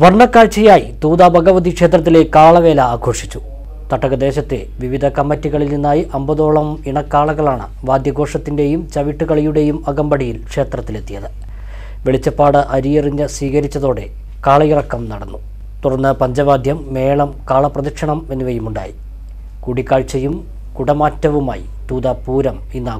വർണക്കാഴ്ചയായി തൂത ഭഗവതി ക്ഷേത്രത്തിലെ കാളവേല ആഘോഷിച്ചു. തട്ടകദേശത്തെ വിവിധ കമ്മിറ്റികളിൽ നിന്നായി അമ്പതോളം ഇണക്കാളകളാണ് വാദ്യഘോഷത്തിന്റെയും ചവിട്ടുകളിയുടെയും അകമ്പടിയിൽ ക്ഷേത്രത്തിലെത്തിയത്. വെളിച്ചപ്പാട് അരിയെറിഞ്ഞ് സ്വീകരിച്ചതോടെ കാളയിറക്കം നടന്നു. തുടർന്ന് പഞ്ചവാദ്യം മേളം കാളപ്രദക്ഷിണം എന്നിവയുമുണ്ടായി. കൂടിക്കാഴ്ചയും കുടമാറ്റവുമായി തൂത പൂരം ഇന്ന്